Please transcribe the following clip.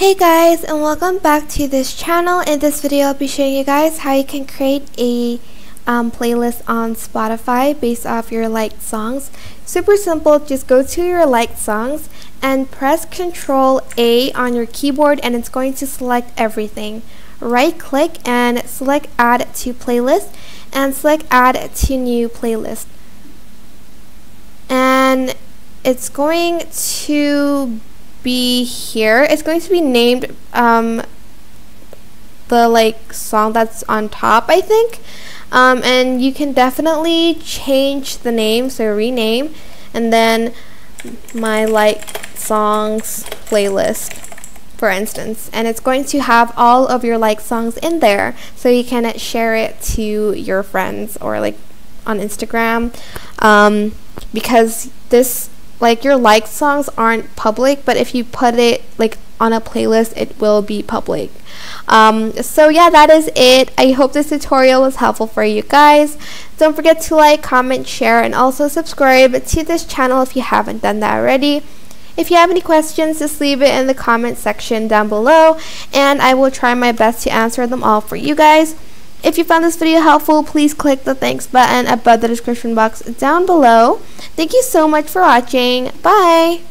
Hey guys and welcome back to this channel. In this video I'll be showing you guys how you can create a um, playlist on Spotify based off your liked songs. Super simple, just go to your liked songs and press Control A on your keyboard and it's going to select everything. Right click and select add to playlist and select add to new playlist. And it's going to be here. It's going to be named um, the like song that's on top, I think. Um, and you can definitely change the name, so rename, and then my like songs playlist, for instance. And it's going to have all of your like songs in there, so you can share it to your friends or like on Instagram. Um, because this like your liked songs aren't public, but if you put it like on a playlist, it will be public. Um, so yeah, that is it. I hope this tutorial was helpful for you guys. Don't forget to like, comment, share, and also subscribe to this channel if you haven't done that already. If you have any questions, just leave it in the comment section down below, and I will try my best to answer them all for you guys. If you found this video helpful, please click the thanks button above the description box down below. Thank you so much for watching. Bye!